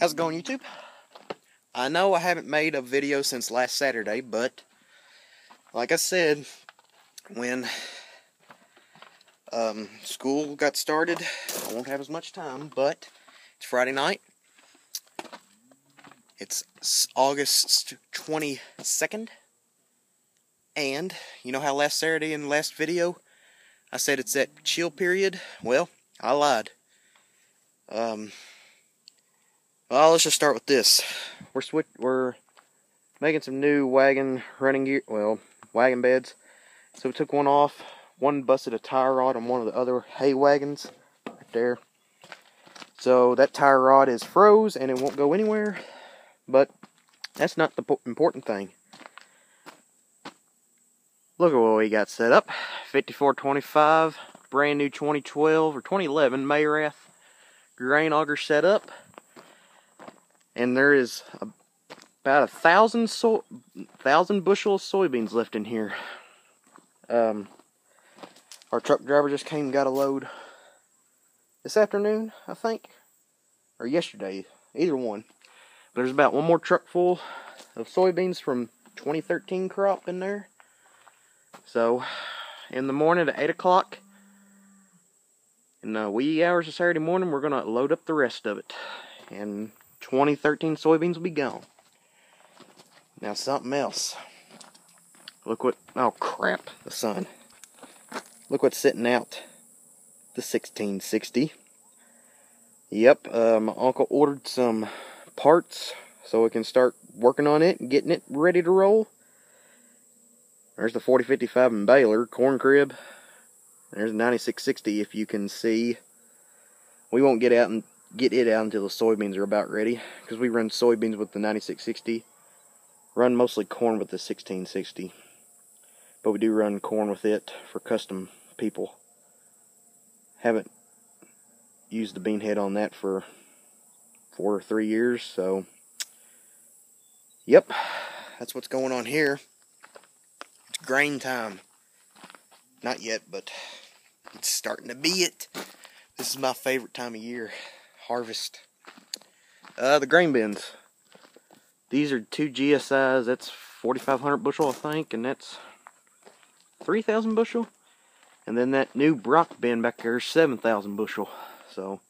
How's it going, YouTube? I know I haven't made a video since last Saturday, but like I said, when um, school got started, I won't have as much time, but it's Friday night. It's August 22nd. And you know how last Saturday in the last video I said it's that chill period? Well, I lied. Um, well, let's just start with this. We're switch we're making some new wagon running gear, well, wagon beds. So we took one off. One busted a tire rod on one of the other hay wagons right there. So that tire rod is froze and it won't go anywhere. But that's not the important thing. Look at what we got set up. 5425, brand new 2012 or 2011 Mayrath grain auger set up and there is a, about a thousand so thousand bushel of soybeans left in here. Um, our truck driver just came and got a load this afternoon, I think, or yesterday, either one. But There's about one more truck full of soybeans from 2013 crop in there. So, in the morning at 8 o'clock, in the wee hours of Saturday morning, we're going to load up the rest of it. And 2013 soybeans will be gone. Now something else. Look what, oh crap, the sun. Look what's sitting out. The 1660. Yep, uh, my uncle ordered some parts so we can start working on it and getting it ready to roll. There's the 4055 and baler, corn crib. There's the 9660 if you can see. We won't get out and get it out until the soybeans are about ready because we run soybeans with the 9660 run mostly corn with the 1660 but we do run corn with it for custom people. Haven't used the bean head on that for four or three years so yep that's what's going on here. It's grain time. Not yet but it's starting to be it. This is my favorite time of year harvest. Uh, the grain bins. These are two GSIs. That's 4,500 bushel, I think, and that's 3,000 bushel. And then that new Brock bin back there is 7,000 bushel. So,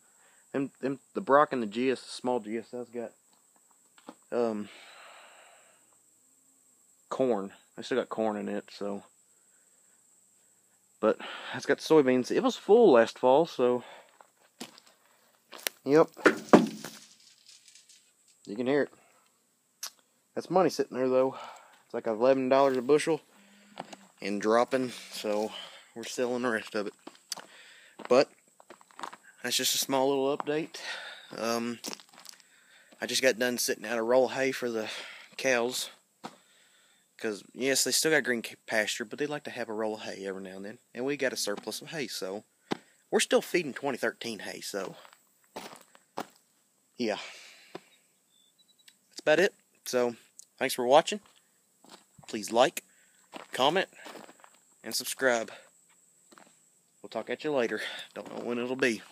them, them, the Brock and the GS, small GSIs got um, corn. I still got corn in it, so. But it's got soybeans. It was full last fall, so Yep. You can hear it. That's money sitting there though. It's like eleven dollars a bushel and dropping, so we're selling the rest of it. But that's just a small little update. Um, I just got done sitting out a roll of hay for the cows. Because, yes, they still got green pasture, but they like to have a roll of hay every now and then. And we got a surplus of hay, so we're still feeding 2013 hay, so yeah. That's about it. So, thanks for watching. Please like, comment, and subscribe. We'll talk at you later. Don't know when it'll be.